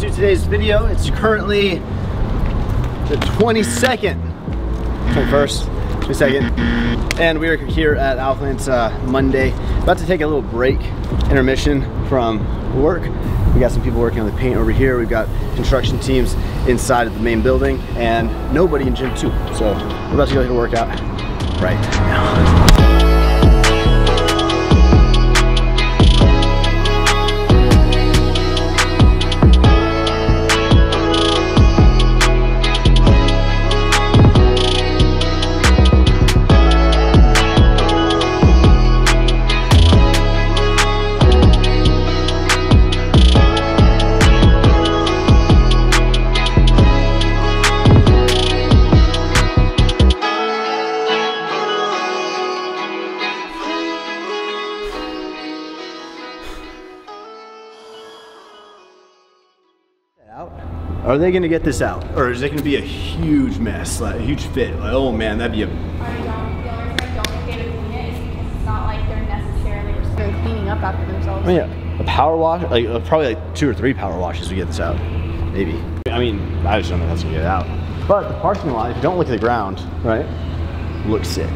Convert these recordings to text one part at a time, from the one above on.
to today's video. It's currently the 22nd, 21st, 22nd, and we are here at Alphaland uh, Monday. About to take a little break, intermission from work. We got some people working on the paint over here. We've got construction teams inside of the main building and nobody in gym two. So we're about to go hit a workout right now. Are they gonna get this out? Or is it gonna be a huge mess, like a huge fit? Like, oh man, that'd be a, I don't, the only reason I don't get to clean it is because it's not like they're necessarily they're cleaning up after themselves. I mean, a power wash, like uh, probably like two or three power washes to get this out, maybe. I mean, I just don't know that's gonna get it out. But the parking lot, if you don't look at the ground, right, looks sick.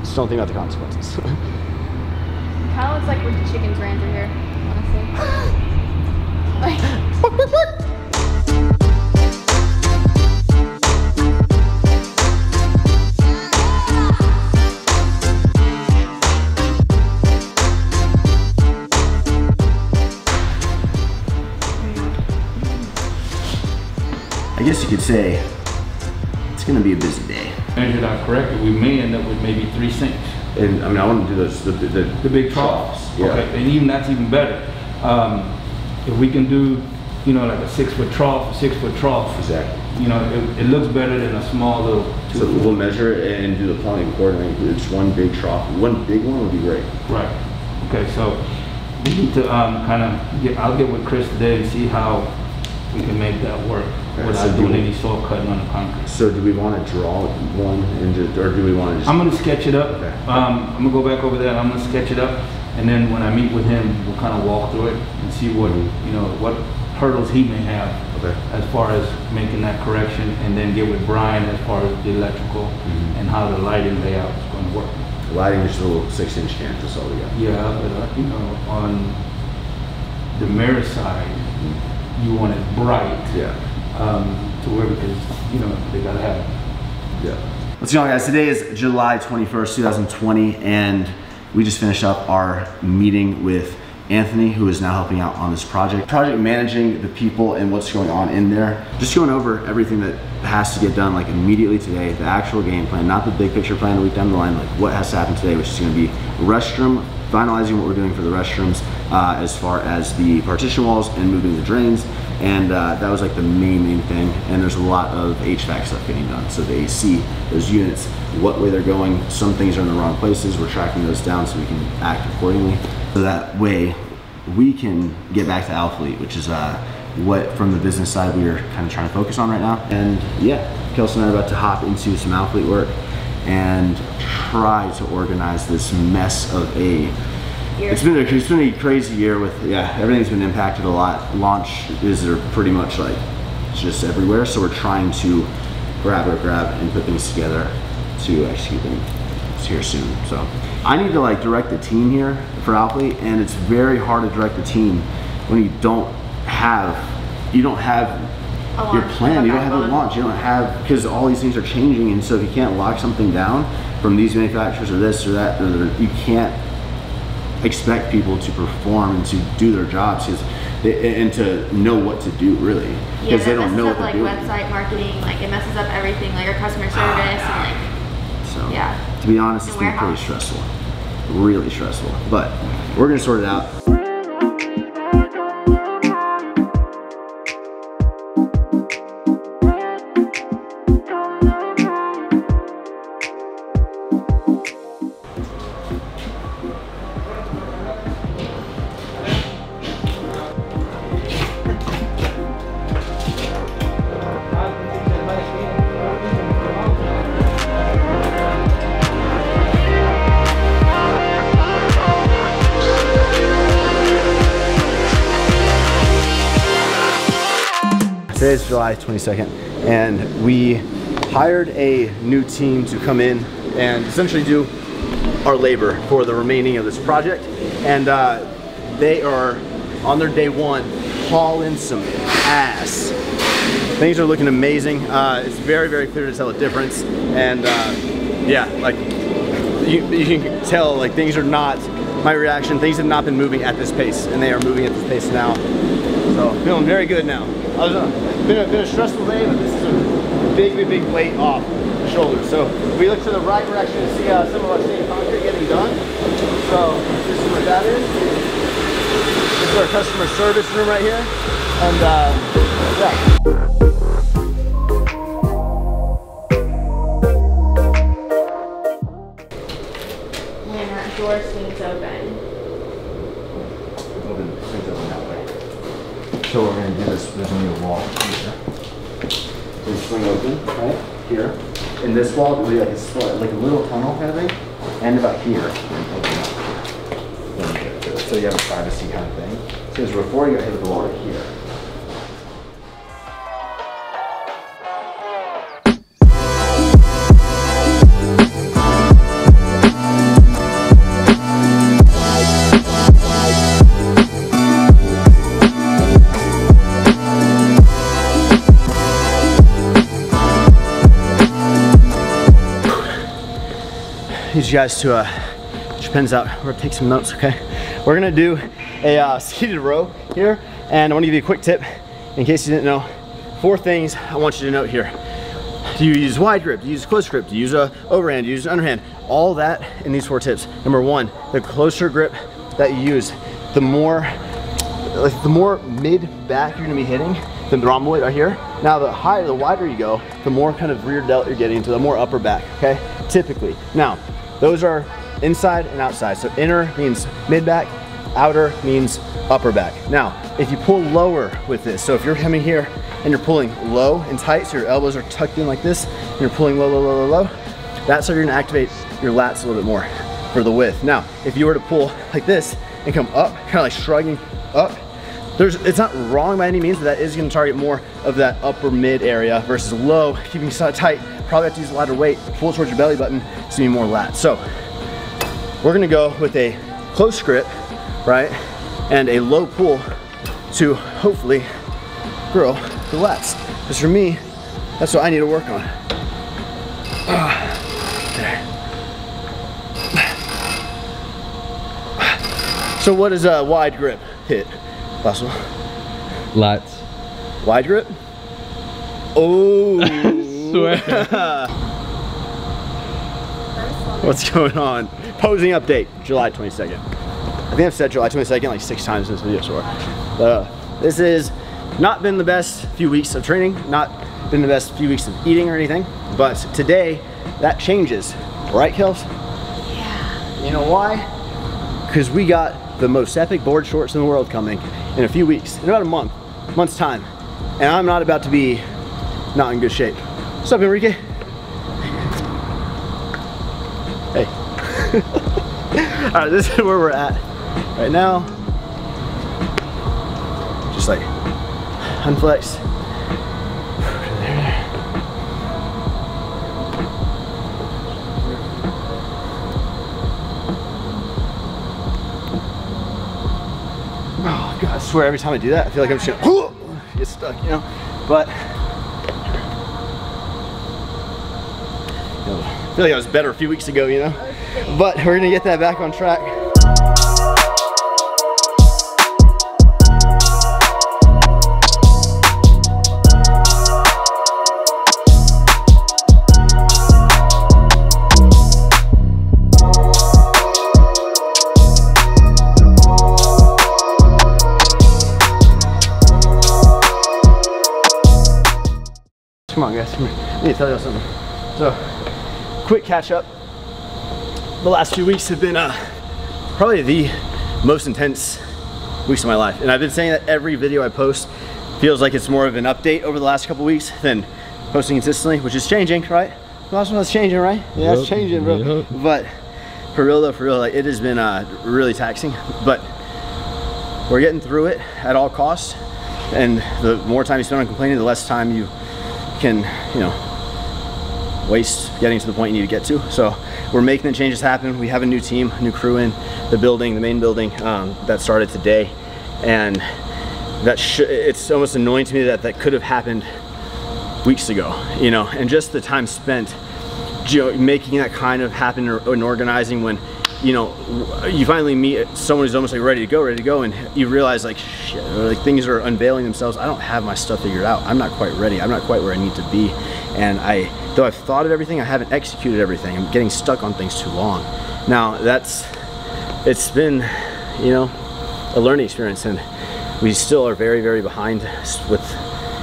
Just don't think about the consequences. Kind of looks like where the chickens ran through here, honestly. I guess you could say it's gonna be a busy day. measured out correctly, we may end up with maybe three sinks. And I mean, I want to do those, the, the, The big troughs. Yeah. Okay, and even that's even better. Um, if we can do, you know, like a six foot trough, six foot trough. Exactly. You know, it, it looks better than a small little So foot. we'll measure it and do the plumbing accordingly. It's one big trough. One big one would be great. Right. Okay, so we need to, um, kind of get, I'll get with Chris today and see how we can make that work without so do doing we- any soil cutting on the concrete. So do we want to draw one into, or do we want to just? I'm gonna sketch it up. Okay. Um, I'm gonna go back over there, I'm gonna sketch it up, and then when I meet with him, we'll kind of walk through it and see what, you know, what hurdles he may have Okay. as far as making that correction, and then get with Brian as far as the electrical Mhm. and how the lighting layout is gonna work. Lighting is a little six inch can, that's all we got. Yeah, but, uh, you know, on the mirror side, you want it bright, Yeah. um, to where, because, you know, they gotta have It. Yeah. What's going on guys? Today is July 21st, 2020, and we just finished up our meeting with Anthony, who is now helping out on this project. Project managing the people and what's going on in there. Just going over everything that has to get done like immediately today, the actual game plan, not the big picture plan a week down the line, like what has to happen today, which is gonna be restroom, finalizing what we're doing for the restrooms uh, as far as the partition walls and moving the drains. And uh, that was like the main, main thing. And there's a lot of HVAC stuff getting done. So the AC, those units, what way they're going, some things are in the wrong places. We're tracking those down so we can act accordingly. So that way we can get back to Alphalete, which is uh, what from the business side we are kind of trying to focus on right now. And yeah, Kelsey and I are about to hop into some Alphalete work and try to organize this mess of a it's been a, it's been a crazy year with yeah everything's been impacted a lot. Launches are pretty much like just everywhere, so we're trying to grab or grab and put things together to execute them here soon. So I need to like direct the team here for Alphalete, and it's very hard to direct the team when you don't have you don't have your plan. You don't have a launch. You don't have because all these things are changing, and so if you can't lock something down from these manufacturers or this or that, or you can't expect people to perform and to do their jobs 'cause they- and to know what to do really Yeah, because they don't know what up like doing. website marketing, like it messes up everything, like our customer ah, service and like So Yeah. to be honest, it's been pretty stressful, really stressful. But we're gonna sort it out. July 22nd, and we hired a new team to come in and essentially do our labor for the remaining of this project. And uh, they are on their day one hauling some ass. Things are looking amazing. Uh, it's very, very clear to tell a difference. And uh, yeah, like you, you can tell like things are not, my reaction, things have not been moving at this pace and they are moving at this pace now. So feeling very good now. Was, uh, been, a, been a stressful day, but this is a big, big, big weight off the shoulders. So we look to the right direction to see uh, some of our same concrete getting done. So this is what that is. This is our customer service room right here. And uh, yeah. Door swings open, things open that way. There's gonna a wall here. We swing open, right, here. And this wall will be like a like a little tunnel kind of thing, and about here. it. So you have a privacy kind of thing. So before you got hit with the wall right here. Need you guys to uh, pens out. Gonna take some notes, okay? We're gonna do a uh, seated row here, and I wanna give you a quick tip in case you didn't know. Four things I want you to note here. Do you use wide grip? Do you use close grip? Do you use a overhand? Do you use an underhand? All that in these four tips. Number one, the closer grip that you use, the more, like the more mid back you're gonna be hitting, the rhomboid right here. Now the higher, the wider you go, the more kind of rear delt you're getting to, the more upper back, okay? Typically. Now, those are inside and outside. So inner means mid back, outer means upper back. Now, if you pull lower with this, so if you're coming here and you're pulling low and tight, so your elbows are tucked in like this, and you're pulling low, low, low, low, low, that's how you're gonna activate your lats a little bit more for the width. Now, if you were to pull like this and come up, kind of like shrugging up, there's, it's not wrong by any means, but that is gonna target more of that upper mid area versus low, keeping tight, probably have to use a lighter weight, pull towards your belly button, it's gonna be more lat. So, we're gonna go with a close grip, right? And a low pull to hopefully grow the lats. Because for me, that's what I need to work on. Ah, there. So what does a wide grip hit? Possible. Lots. Wide grip? Oh. Swear. What's going on? Posing update, July 22nd. I think I've said July 22nd like six times in this video so far. Uh, this has not been the best few weeks of training, not been the best few weeks of eating or anything, but today that changes. Right, Kels? Yeah. You know why? Because we got the most epic board shorts in the world coming in a few weeks, in about a month, month's time. And I'm not about to be not in good shape. What's up, Enrique? Hey. All right, this is where we're at right now. Just like unflex. Oh God, I swear every time I do that, I feel like I'm just gonna get stuck, you know? But you know, I feel like I was better a few weeks ago, you know? But we're gonna get that back on track. Come on, guys. Come here. I need to tell you something. So, quick catch up. The last few weeks have been uh, probably the most intense weeks of my life. And I've been saying that every video I post feels like it's more of an update over the last couple weeks than posting consistently, which is changing, right? Last one was changing, right? Yeah, it's changing, bro. Yep. But for real though, for real, like, it has been uh, really taxing. But we're getting through it at all costs. and the more time you spend on complaining, the less time you can, you know, waste getting to the point you need to get to. So we're making the changes happen. We have a new team, new crew in the building, the main building um, that started today, and that it's almost annoying to me that that could have happened weeks ago, you know, and just the time spent you know, making that kind of happen and organizing when you know you finally meet someone who's almost like ready to go ready to go and you realize like shit, like things are unveiling themselves. I don't have my stuff figured out. I'm not quite ready. I'm not quite where i need to be and i though i've thought of everything i haven't executed everything. I'm getting stuck on things too long. Now that's it's been you know a learning experience and we still are very very behind with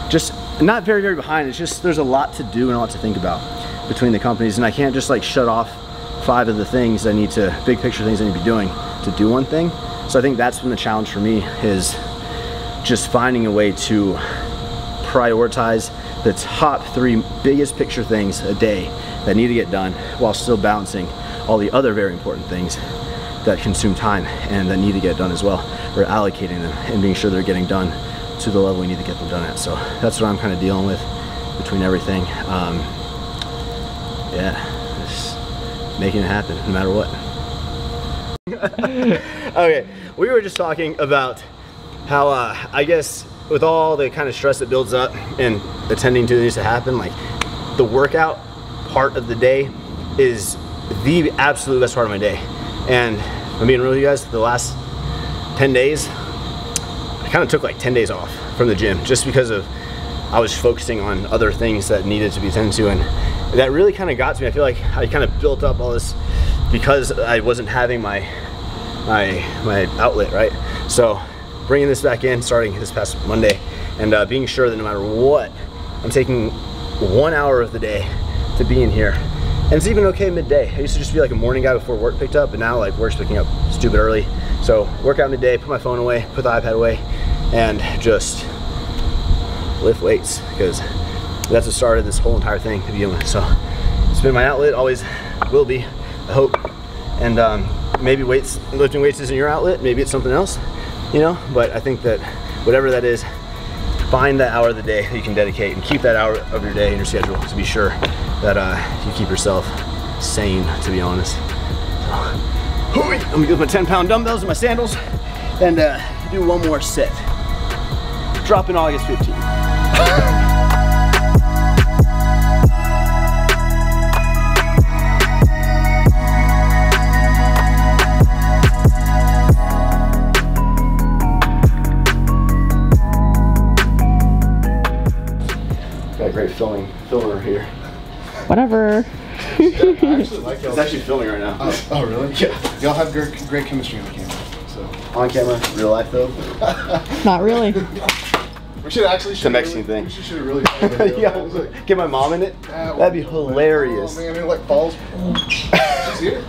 just not very very behind. It's just there's a lot to do and a lot to think about between the companies and I can't just like shut off five of the things I need to big picture things I need to be doing to do one thing. So I think that's been the challenge for me is just finding a way to prioritize the top three biggest picture things a day that need to get done while still balancing all the other very important things that consume time and that need to get done as well. We're allocating them and being sure they're getting done to the level we need to get them done at. So that's what I'm kind of dealing with between everything. Um, yeah, just making it happen no matter what. okay, we were just talking about how uh, I guess with all the kind of stress that builds up and attending to things to happen, like the workout part of the day is the absolute best part of my day. And I'm being real with you guys, the last 10 days, I kind of took like 10 days off from the gym just because of I was focusing on other things that needed to be attended to and that really kind of got to me. I feel like I kind of built up all this because I wasn't having my my my outlet right. So bringing this back in, starting this past Monday, and uh, being sure that no matter what, I'm taking one hour of the day to be in here. And it's even okay midday. I used to just be like a morning guy before work picked up, but now like work's picking up stupid early. So work out midday, put my phone away, put the iPad away, and just lift weights because that's what started this whole entire thing to begin with. So it's been my outlet, always will be, I hope. And um, maybe weights, lifting weights isn't your outlet, maybe it's something else, you know? But I think that whatever that is, find that hour of the day that you can dedicate and keep that hour of your day in your schedule to be sure that uh, you keep yourself sane, to be honest. So, I'm gonna get my 10 pound dumbbells and my sandals and uh, do one more set. Dropping August 15th. filmer here. Whatever. I actually like. It's actually filming right now. Oh, oh, really? Yeah. Y'all have great, great chemistry on camera. So On camera, real life though. Not really. we should actually shoot a Mexican really, thing. We should shoot really yeah, like, get my mom in it. ah, That'd be hilarious. Oh man, it like falls. She's here.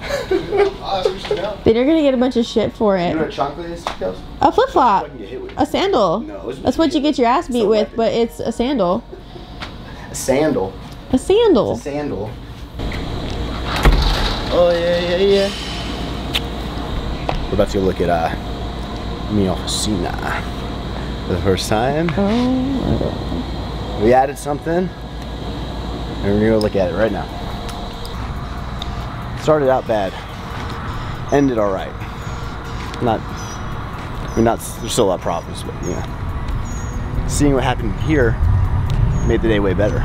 I'll ask her if she's down. Then you're gonna get a bunch of shit for You know what it. a chocolate is, A flip flop. I can get hit with. A sandal. No, That's what you get your ass beat a with, weapon. but it's a sandal. A sandal. A sandal. A sandal. sandal. Oh yeah, yeah, yeah. We're about to go look at uh, Mi Oficina for the first time. Oh. We added something, and we're gonna go look at it right now. Started out bad, ended all right. Not, I mean, not. There's still a lot of problems, but yeah. seeing what happened here made the day way better.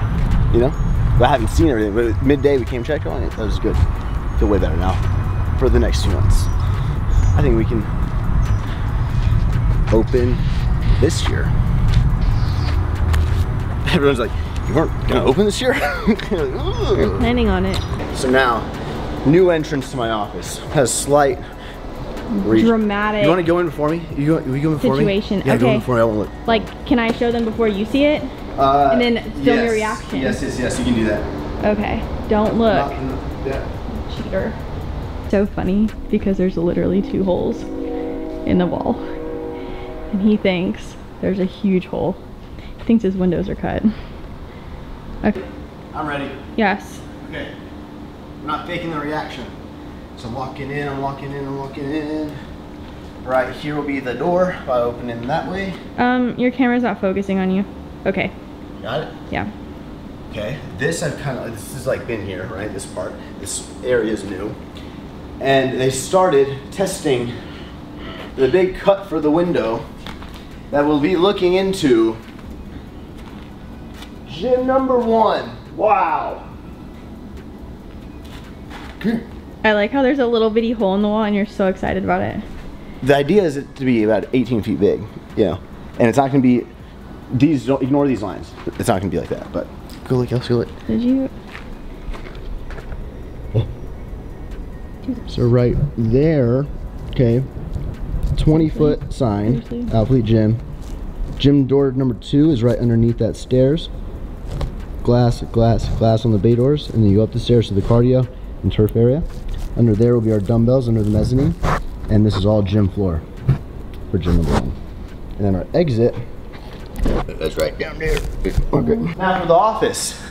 You know, but I haven't seen everything. But midday we came check on it. That was good. Feel way better now for the next two months. I think we can open this year. Everyone's like, you weren't gonna open this year? You're. Planning on it. so now, new entrance to my office has slight reach. Dramatic. You want to go in before me? You go, you go in before Situation, me? Yeah, go in okay. before me. I won't look. Like, can I show them before you see it? Uh, And then film your reaction. Yes, yes, yes. You can do that. Okay. Don't look. Not- yeah. Cheater. So funny because there's literally two holes in the wall. And he thinks there's a huge hole. He thinks his windows are cut. Okay. I'm ready. Yes. Okay. I'm not faking the reaction. So I'm walking in, I'm walking in, I'm walking in. Right here will be the door by opening that way. Um, your camera's not focusing on you. Okay, Got it? yeah. Okay, this I've kind of, this has like been here, right? This part, this area is new. And they started testing the big cut for the window that we'll be looking into gym number one. Wow. I like how there's a little bitty hole in the wall and you're so excited about it. The idea is it to be about 18 feet big, you know, and it's not gonna be, these, don't ignore these lines. It's not gonna be like that, but go look, else, go look. Did you? So right there, okay, 20 foot sign, Seriously? Alphalete uh, Gym. Gym door number two is right underneath that stairs. Glass, glass, glass on the bay doors, and then you go up the stairs to the cardio and turf area. Under there will be our dumbbells under the mezzanine, and this is all gym floor for gym number one. And then our exit, that's right down there. Okay. Now for the office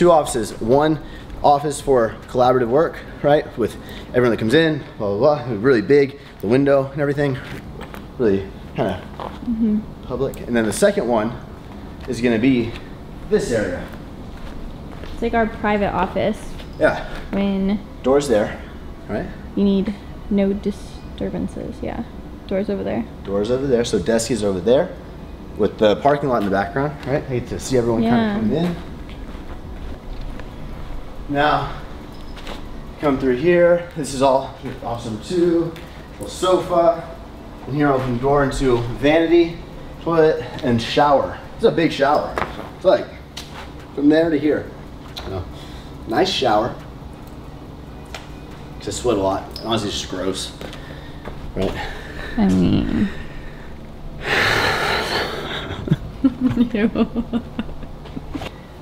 two offices. One office for collaborative work, right? With everyone that comes in, blah, blah, blah. Really big, the window and everything. Really kind of mm-hmm. public. And then the second one is going to be this area. It's like our private office Yeah. when Doors there, right? you need no disturbances. Yeah, doors over there. Doors over there. So desk is over there with the parking lot in the background, right? I get to see everyone Yeah. kind of coming in. Now, come through here. This is all awesome too. Little sofa. And here open the door into vanity, toilet, and shower. It's a big shower. It's like from there to here. You know, nice shower. 'Cause I sweat a lot. Honestly, it's just gross. Right? I mean.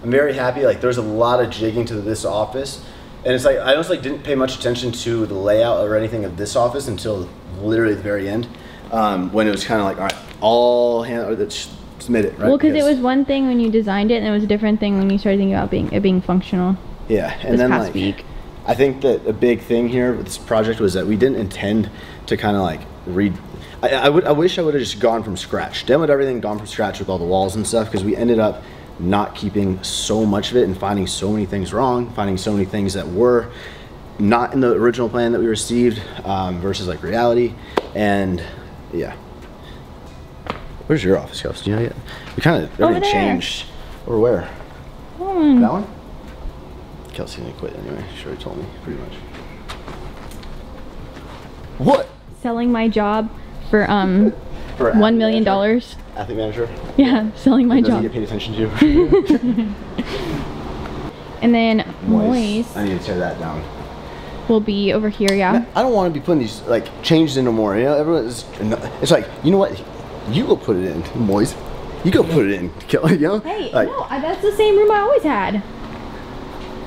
I'm very happy. Like there's a lot of jigging to this office, and it's like I honestly like, didn't pay much attention to the layout or anything of this office until literally the very end, um, when it was kind of like all right, all hand or that's submit it right. Well, because it was one thing when you designed it, and it was a different thing when you started thinking about being it being functional. yeah, and this then past like week. I think that a big thing here with this project was that we didn't intend to kind of like read. I, I would. I wish I would have just gone from scratch, demoed everything, gone from scratch with all the walls and stuff, because we ended up not keeping so much of it and finding so many things wrong, finding so many things that were not in the original plan that we received um, versus like reality, and yeah. Where's your office, Kelsey? Do you know yet? We kind of Over everything there. changed. Or where? Hmm. That one? Kelsey didn't quit anyway. She already told me, pretty much. What? Selling my job for um For one million dollars. Athlete manager? Yeah, selling my job. get paid attention to. And then Moise I need to tear that down. will be over here. Yeah. I don't want to be putting these like changes in no more. You know, everyone's. It's like you know what? You go put it in, Moise. You go put it in, Kelly. You know? Hey, like, no, that's the same room I always had.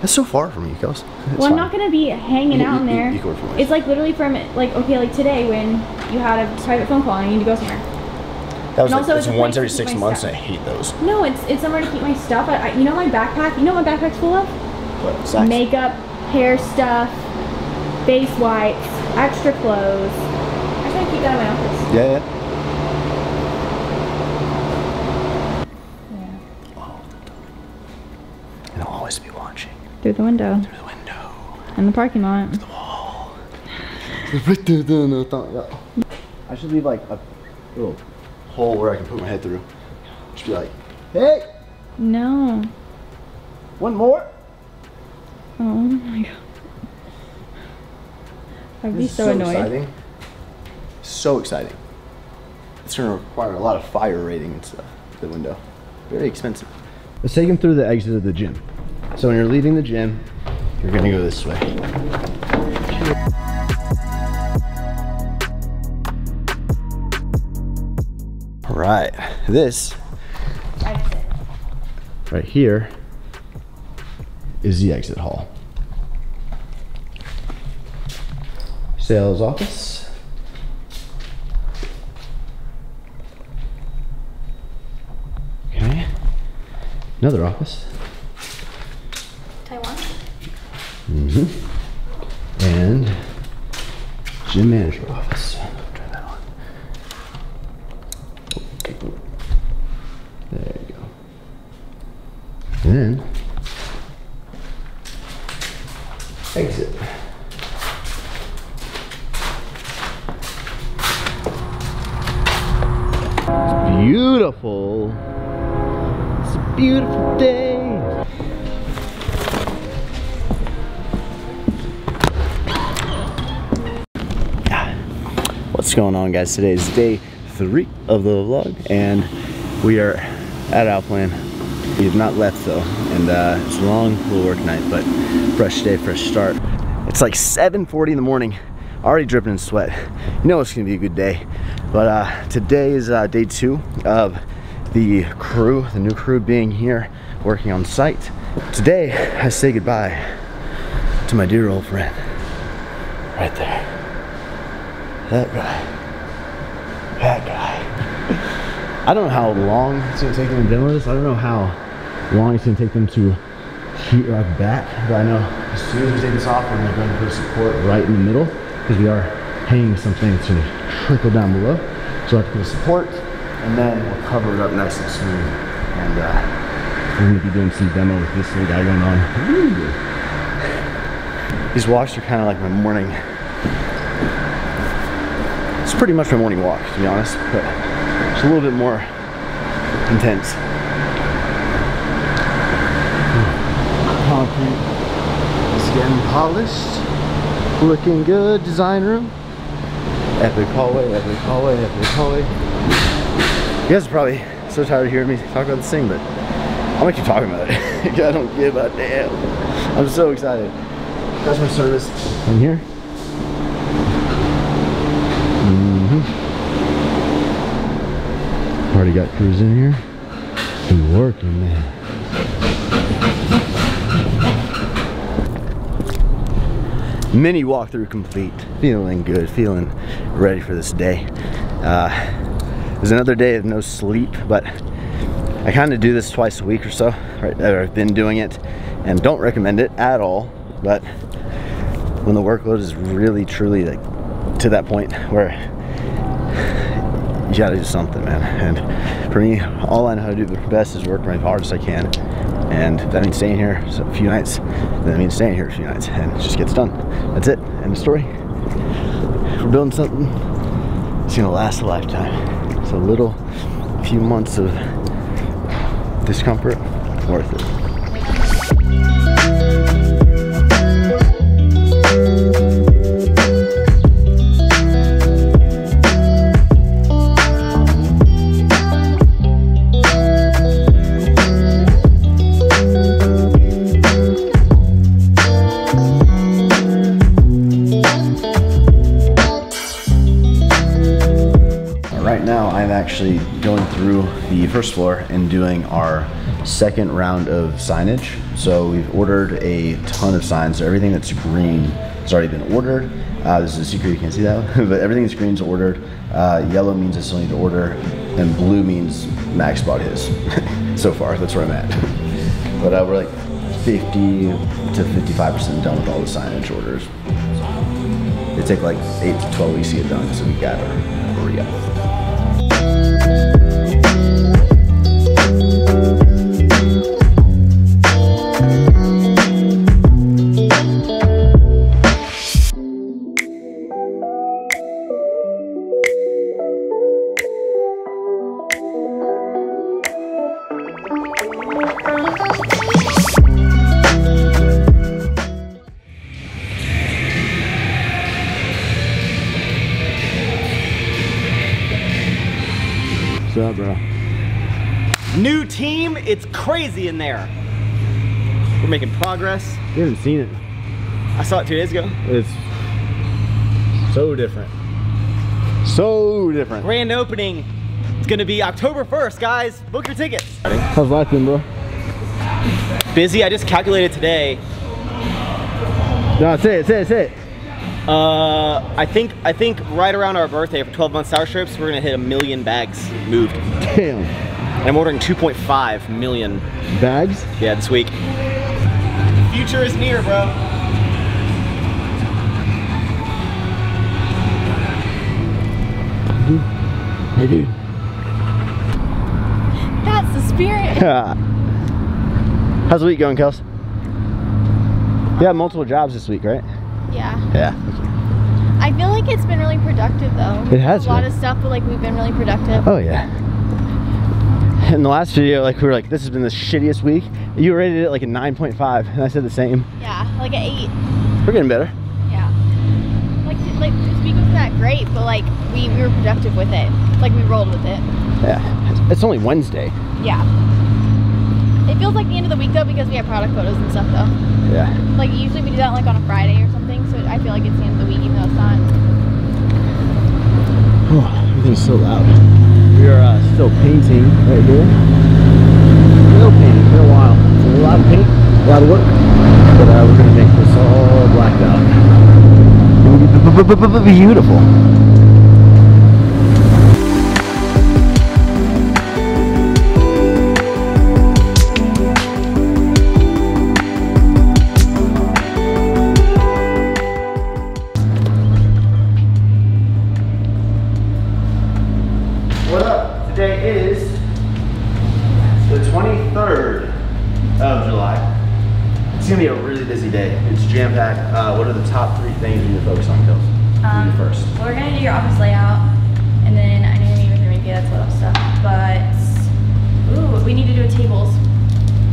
That's so far from you, Kels. It's well, I'm fine. not gonna be hanging You- out in you- there. you can work from it's like literally from like okay, like today when you had a private phone call and you need to go somewhere. That was and like, also it's it's once every six months, stuff. and I hate those. No, it's it's somewhere to keep my stuff. I, I you know my backpack. You know what my backpack's full of? What? Makeup, hair stuff, face wipes, extra clothes. I try to keep that in my office. Yeah, yeah. And I'll always be watching Through the window through the window. in the parking lot. I should leave like a little hole where I can put my head through. Just be like, hey, No. one more. Oh my god. I'd be This is so, annoyed. exciting. So exciting. It's gonna require a lot of fire rating and stuff. The window, very expensive. Let's take him through the exit of the gym. So when you're leaving the gym, you're gonna go this way. All right, this right here is the exit hall. Sales office. Okay. Another office. Mm-hmm. And gym manager office. What's going on guys? Today is day three of the vlog and we are at Alphaland. We have not left though and uh, it's a long little work night but fresh day, fresh start. It's like 7.40 in the morning, already dripping in sweat. You know it's gonna be a good day. But uh, today is uh, day two of the crew, the new crew being here, working on site. Today I say goodbye to my dear old friend, right there. That guy. That guy. I don't know how long it's gonna take them to demo this. I don't know how long it's gonna take them to heat rock back. But I know as soon as we take this off, we're gonna go and put support right in the middle because we are hanging something gonna trickle down below. So I have to put a support and then we'll cover it up nice and smooth. And uh, we're gonna be doing some demo with this little guy going on. These walks are kind of like my morning it's pretty much my morning walk, to be honest, but it's a little bit more intense. Concrete is getting polished, looking good. Design room, epic hallway, epic hallway, epic hallway. You guys are probably so tired of hearing me talk about this thing, but I'm gonna keep talking about it. I don't give a damn. I'm so excited. Customer service in here. Already got crews in here. Be working, man. Mini walkthrough complete. Feeling good, feeling ready for this day. Uh, it was another day of no sleep, but I kind of do this twice a week or so. Right, I've been doing it, and don't recommend it at all. But when the workload is really, truly like to that point where you gotta do something, man. And for me, all I know how to do the best is work my hardest I can. And that means staying here a few nights. That means staying here a few nights, and it just gets done. That's it. End of story. We're building something. It's gonna last a lifetime. It's a little, few months of discomfort, worth it. Actually going through the first floor and doing our second round of signage. So we've ordered a ton of signs. So everything that's green has already been ordered. Uh, this is a secret, you can't see that, but everything that's green is ordered. Uh, yellow means I still need to order, and blue means Max bought his. so far, that's where I'm at. But uh, we're like 50 to 55% done with all the signage orders. It take like 8 to 12 weeks to get done, so we gotta hurry up. What's up, bro? New team, it's crazy in there. We're making progress. You haven't seen it. I saw it two days ago. It's so different. So different. Grand opening. It's gonna be October 1st, guys. Book your tickets. How's life been, bro? Busy, I just calculated today. No, say it, say it, say it. Uh, I think I think right around our birthday for 12 month sour strips, we're gonna hit a million bags moved. Damn. And I'm ordering 2.5 million. Bags? Yeah, this week. Future is near, bro. Hey, dude. That's the spirit. How's the week going, Kels? You had multiple jobs this week, right? Yeah. Yeah. I feel like it's been really productive though. It has A lot of stuff, but like we've been really productive. Oh, yeah. in the last video, like we were like, this has been the shittiest week. You rated it like a 9.5, and I said the same. Yeah, like an eight. We're getting better. Yeah. Like, like this week wasn't that great, but like we, we were productive with it. Like we rolled with it. Yeah. It's only Wednesday. Yeah. It feels like the end of the week though because we have product photos and stuff though. Yeah. Like usually we do that like on a Friday or something, so I feel like it's the end of the week even though it's not. Oh, everything's so loud. We are uh, still painting right here. Still painting, been a while. It's a lot of paint, a lot of work. But uh, we're gonna make this all blacked out. Beautiful. Today is the 23rd of July. It's gonna be a really busy day. It's jam packed. Uh, what are the top three things you need to focus on, Kels? Um, first. Well, we're gonna do your office layout, and then I need to meet with your VP, that's little stuff. But ooh, we need to do a tables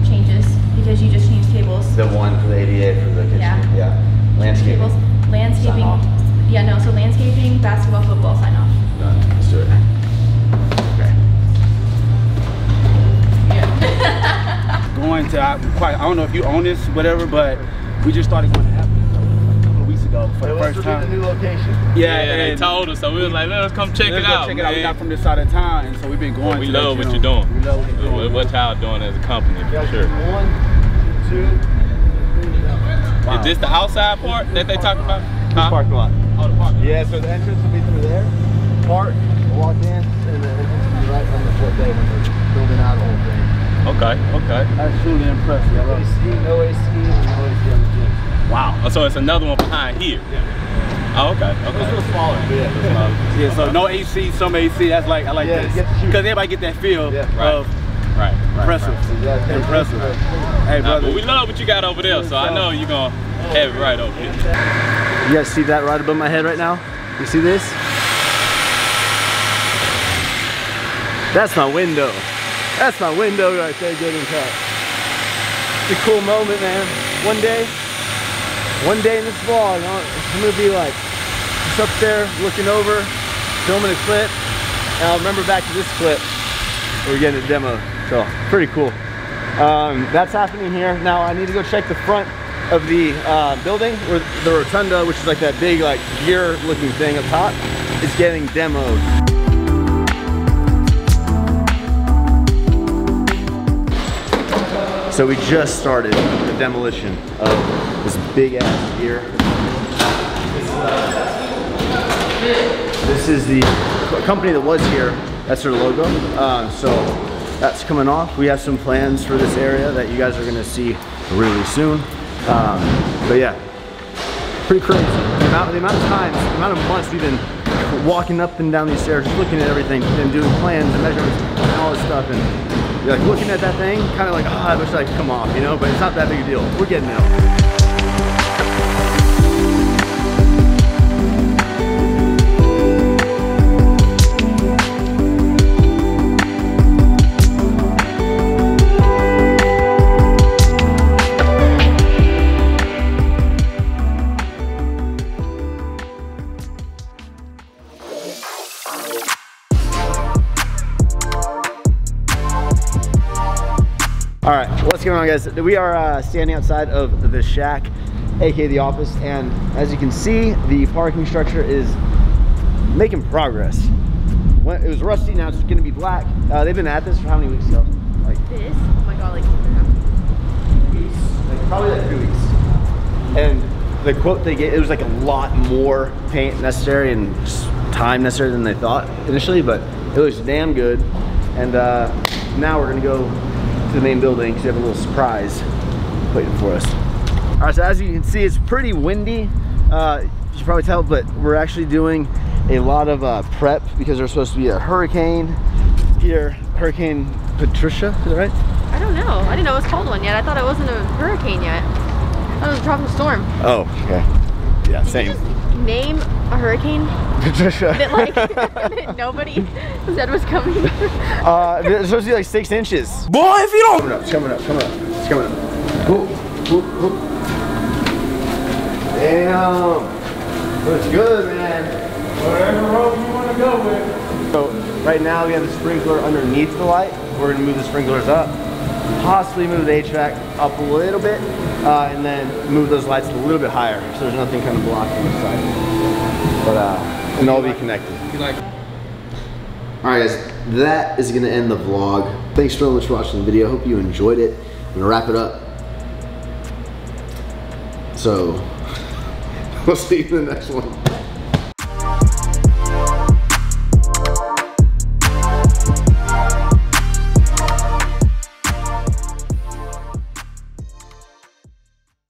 changes because you just changed tables. The one for the ADA for the kitchen. Yeah. Yeah. Landscaping. Tables, landscaping. Yeah, no. So landscaping, basketball, football, sign off. Done. Let's do it. Going to I, quite I don't know if you own this whatever but we just started going to Applebee's a couple weeks ago for the first time The new location. yeah, Yeah, they told us, so we was like, let us come check let's it go out. check it out we got from this side of town and so we've been going we to love that, what you you're doing. we love what you're doing what y'all doing as a company, for sure. One, two. Is this the outside part that they talk about? Huh? Parking lot. Oh, the parking lot. Yeah, so the entrance will be through there. Park, walk in, and the entrance will be right on the fourth day when they're building out the whole thing. Okay, okay. that's truly impressive I love. AC, no AC, no AC on the gym. Wow. Oh, so it's another one behind here. Oh, okay, okay. It's a okay. little smaller, but yeah. yeah so no AC some AC that's like I like Yeah, this you get to because everybody get that feel Yeah. Right. of Right, right. impressive Exactly. impressive hey Nah, brother but we love what you got over there, so I know you're gonna have it right over here. You guys see that right above my head right now? You see this? That's my window. That's my window right there getting cut. It's a cool moment, man. One day, one day in this vlog, I'm gonna be like, just up there looking over, filming a clip, and I'll remember back to this clip. where We're getting a demo, so pretty cool. Um, that's happening here. Now I need to go check the front of the uh, building where the rotunda, which is like that big like gear looking thing up top, is getting demoed. So we just started the demolition of this big ass gear. This is the company that was here. That's their logo. Uh, so that's coming off. We have some plans for this area that you guys are gonna see really soon. Um, but yeah, pretty crazy. The amount, the amount of times, the amount of months we've been walking up and down these stairs, looking at everything and doing plans and measurements and all this stuff. And you're like looking at that thing, kind of like, oh, I wish I could come off, you know, but it's not that big a deal. We're getting out. All right, what's going on guys? We are uh, standing outside of the shack, aka the office, and as you can see, the parking structure is making progress. When it was rusty, now it's gonna be black. Uh, they've been at this for how many weeks ago? Like This? Oh my god, like weeks, like probably like two weeks. And the quote they gave, it was like a lot more paint necessary and time necessary than they thought initially, but it looks damn good. And uh, now we're gonna go to the main building because we have a little surprise waiting for us. All right, so as you can see, it's pretty windy. Uh, you should probably tell, but we're actually doing a lot of uh, prep because there's supposed to be a hurricane here, Hurricane Patricia, is that right? I don't know. I didn't know it was called one yet. I thought it wasn't a hurricane yet. I thought it was a tropical storm. Oh, okay. Yeah, same. Name a hurricane that like that nobody said was coming? Uh, it's supposed to be like six inches. Boy, if you don't. Coming up, it's coming up, coming up, it's coming up. Whoop, whoop, whoop. Damn. Looks good, man. Whatever road you want to go with. So right now we have the sprinkler underneath the light. We're gonna move the sprinklers up, possibly move the HVAC up a little bit, uh, and then move those lights a little bit higher so there's nothing kind of blocking the side. But uh, and they'll be connected. All right, guys, that is gonna end the vlog. Thanks so much for watching the video. I hope you enjoyed it. I'm gonna wrap it up. So, we'll see you in the next one.